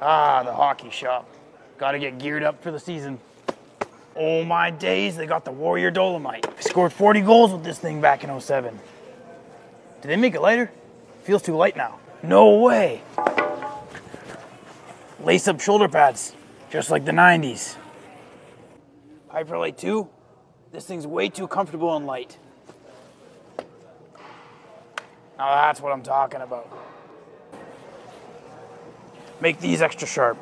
Ah, the hockey shop. Got to get geared up for the season. Oh my days, they got the Warrior Dolomite. I scored 40 goals with this thing back in 07. Did they make it lighter? Feels too light now. No way. Lace up shoulder pads, just like the 90s. Hyperlite 2, this thing's way too comfortable and light. Now that's what I'm talking about. Make these extra sharp.